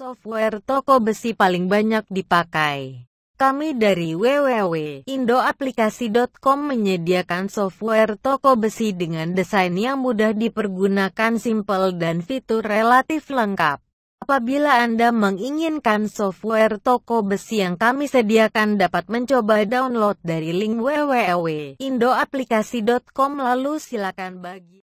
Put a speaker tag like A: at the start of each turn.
A: Software toko besi paling banyak dipakai. Kami dari www.indoaplikasi.com menyediakan software toko besi dengan desain yang mudah dipergunakan, simple dan fitur relatif lengkap. Apabila Anda menginginkan software toko besi yang kami sediakan dapat mencoba download dari link www.indoaplikasi.com lalu silakan bagi